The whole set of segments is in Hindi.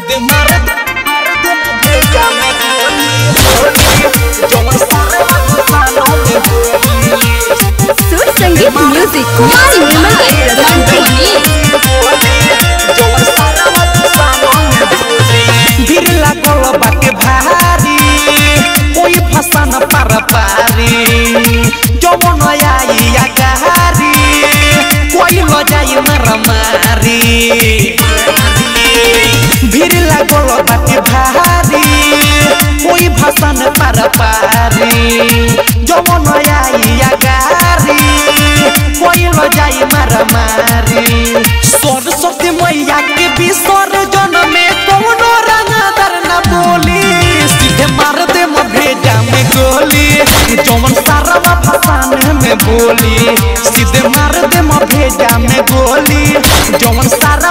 दे मरद में भीड़ लागल बाटे भारी। कोई भाषा न पार पारी जवन आई अगारी कोई ल जाई मार मारी सरस्वती मैया के विसर्जन में कौनो रंगदार न बोली। सीधे मार दे म भेजा में गोली। जवन सारा फसान में बोली, सीधे मार दे म भेजा में गोली। जवन सारा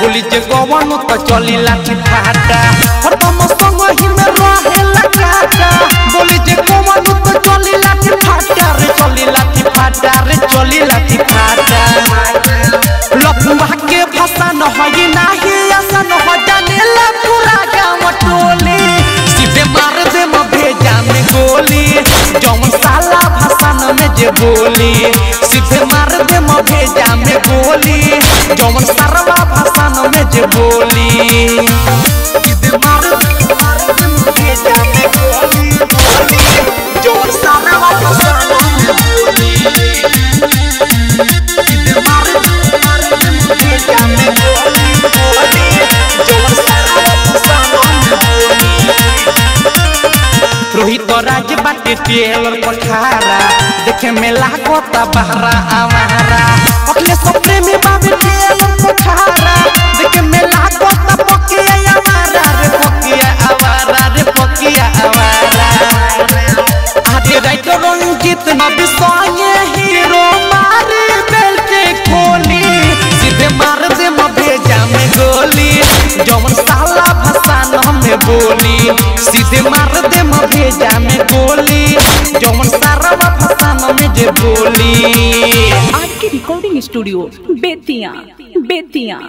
बोली जे गवन त चली लाठी फाटा हरदम संगही में रहे लकाटा बोली जे गवन त चली लाठी फाटा रे चली लाठी फाटा रे चली लाठी फाटा में बोली, सीधे मार दे भेजा में गोली जौन सरवा भाषा में जे बोली। सीधे मार राज बाटे टेलर पठारा। देखे में लागता बहरा आवारा अखले सपने में बाबे टेलर पठारा। देखे में लागता पकिया आवारा रे पकिया आवारा रे पकिया आवारा आधे राइट रंजित ना बिसाए हीरो। सीधे मार दे भेजा में गोली। जौन सारा फसान में जे बोली। आज की रिकॉर्डिंग स्टूडियो बेतिया बेतिया।